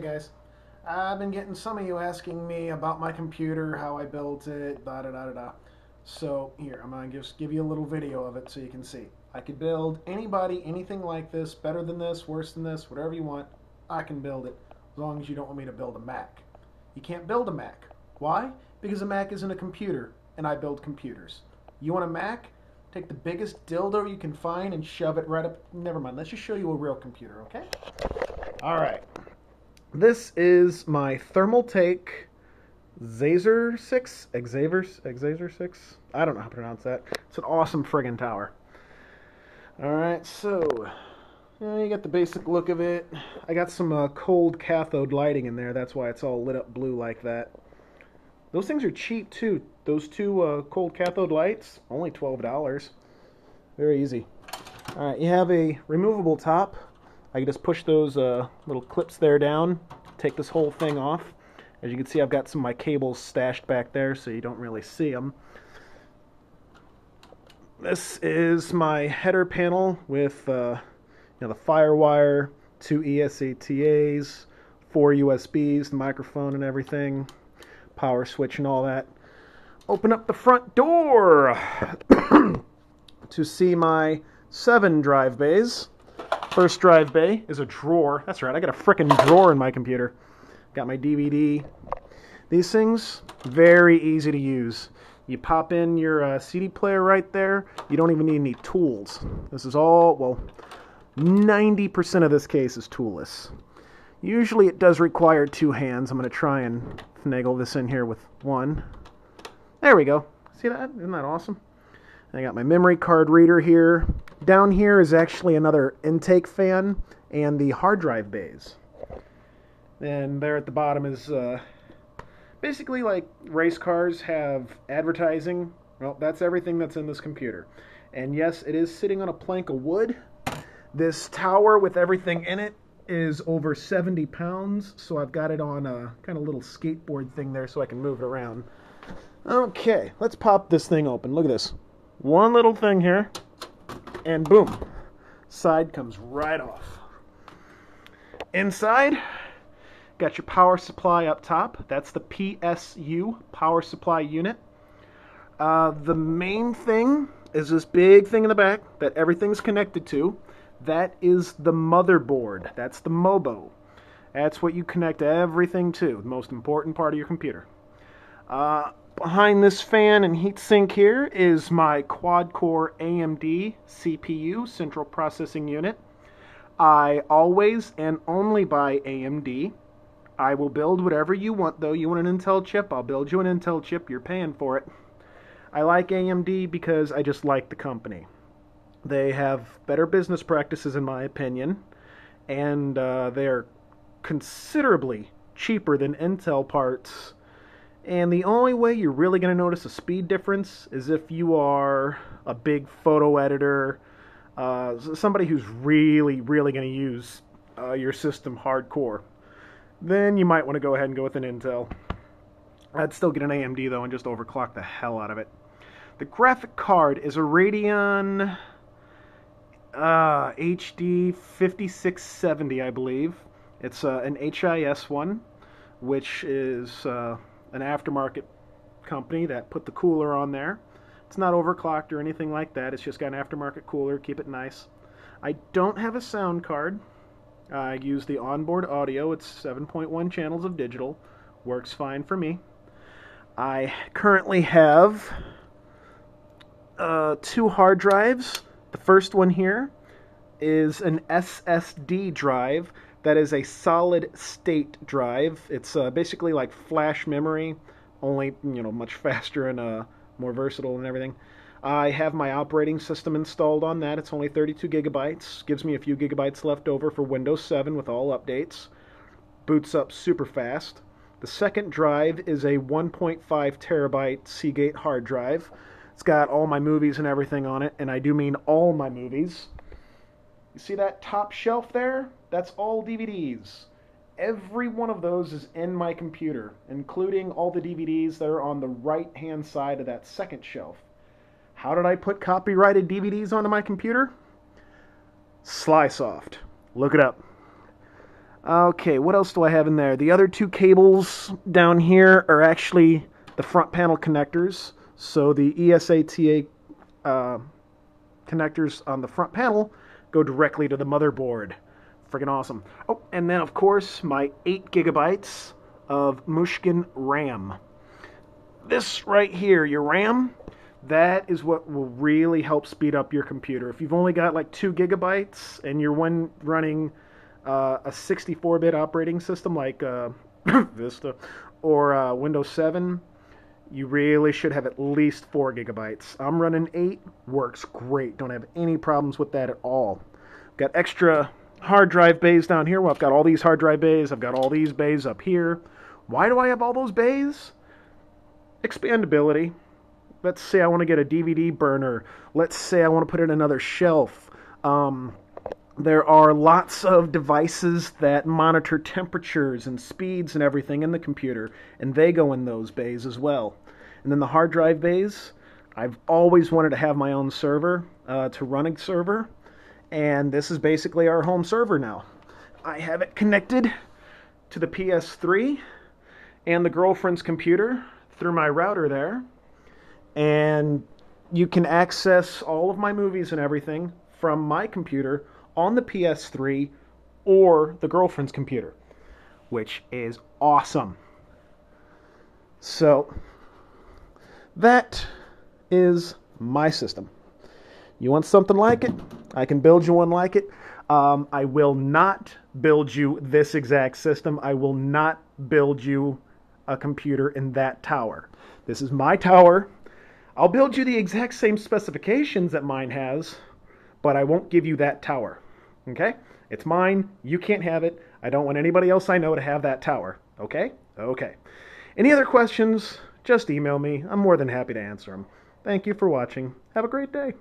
Hey guys, I've been getting some of you asking me about my computer, how I built it, da da da da da. So here, I'm gonna just give you a little video of it so you can see. I could build anybody anything like this, better than this, worse than this, whatever you want. I can build it as long as you don't want me to build a Mac. You can't build a Mac. Why? Because a Mac isn't a computer, and I build computers. You want a Mac? Take the biggest dildo you can find and shove it right up. Never mind. Let's just show you a real computer, okay? All right. This is my Thermaltake Xaser 6, Xaver, Xaser 6. I don't know how to pronounce that. It's an awesome friggin' tower. All right, so yeah, you get the basic look of it. I got some uh, cold cathode lighting in there. That's why it's all lit up blue like that. Those things are cheap too. Those two uh, cold cathode lights, only $12. Very easy. All right, you have a removable top. I can just push those uh, little clips there down, take this whole thing off. As you can see, I've got some of my cables stashed back there so you don't really see them. This is my header panel with uh, you know, the FireWire, two eSATAs, four USBs, the microphone and everything, power switch and all that. Open up the front door to see my seven drive bays. First drive bay is a drawer. That's right, I got a frickin' drawer in my computer. Got my DVD. These things, very easy to use. You pop in your uh, CD player right there. You don't even need any tools. This is all, well, 90% of this case is toolless. Usually it does require two hands. I'm going to try and finagle this in here with one. There we go. See that? Isn't that awesome? I got my memory card reader here. Down here is actually another intake fan and the hard drive bays. And there at the bottom is uh, basically like race cars have advertising. Well, that's everything that's in this computer. And yes, it is sitting on a plank of wood. This tower with everything in it is over 70 pounds, so I've got it on a kind of little skateboard thing there so I can move it around. Okay, let's pop this thing open. Look at this. One little thing here, and boom, side comes right off. Inside, got your power supply up top. That's the PSU power supply unit. Uh, the main thing is this big thing in the back that everything's connected to. That is the motherboard. That's the MOBO. That's what you connect everything to, the most important part of your computer. Uh, behind this fan and heatsink here is my quad-core AMD CPU, Central Processing Unit. I always and only buy AMD. I will build whatever you want, though. You want an Intel chip, I'll build you an Intel chip. You're paying for it. I like AMD because I just like the company. They have better business practices, in my opinion, and uh, they're considerably cheaper than Intel parts. And the only way you're really going to notice a speed difference is if you are a big photo editor, uh, somebody who's really, really going to use uh, your system hardcore. Then you might want to go ahead and go with an Intel. I'd still get an AMD though and just overclock the hell out of it. The graphic card is a Radeon uh, HD 5670, I believe. It's uh, an HIS one, which is uh, an aftermarket company that put the cooler on there. It's not overclocked or anything like that. It's just got an aftermarket cooler. Keep it nice. I don't have a sound card. I use the onboard audio. It's 7.1 channels of digital. Works fine for me. I currently have uh, two hard drives. The first one here is an SSD drive that is a solid state drive. It's uh, basically like flash memory, only you know much faster and uh, more versatile and everything. I have my operating system installed on that. It's only 32 gigabytes. Gives me a few gigabytes left over for Windows 7 with all updates. Boots up super fast. The second drive is a 1.5 terabyte Seagate hard drive. It's got all my movies and everything on it, and I do mean all my movies. See that top shelf there? That's all DVDs. Every one of those is in my computer, including all the DVDs that are on the right hand side of that second shelf. How did I put copyrighted DVDs onto my computer? Slysoft. Look it up. Okay, what else do I have in there? The other two cables down here are actually the front panel connectors. So the ESATA uh, connectors on the front panel go directly to the motherboard. Freaking awesome. Oh, and then of course my 8 gigabytes of Mushkin RAM. This right here, your RAM, that is what will really help speed up your computer. If you've only got like 2 gigabytes and you're one running uh, a 64-bit operating system like uh, Vista or uh, Windows 7, you really should have at least 4 gigabytes. I'm running 8, works great. Don't have any problems with that at all. Got extra hard drive bays down here. Well, I've got all these hard drive bays. I've got all these bays up here. Why do I have all those bays? Expandability. Let's say I want to get a DVD burner. Let's say I want to put in another shelf. Um, there are lots of devices that monitor temperatures and speeds and everything in the computer, and they go in those bays as well. And then the hard drive bays, I've always wanted to have my own server uh, to run a server, and this is basically our home server now. I have it connected to the PS3 and the girlfriend's computer through my router there, and you can access all of my movies and everything from my computer on the PS3 or the girlfriend's computer, which is awesome. So, that is my system. You want something like it? I can build you one like it. Um, I will not build you this exact system. I will not build you a computer in that tower. This is my tower. I'll build you the exact same specifications that mine has, but I won't give you that tower. Okay? It's mine. You can't have it. I don't want anybody else I know to have that tower. Okay? Okay. Any other questions? Just email me. I'm more than happy to answer them. Thank you for watching. Have a great day.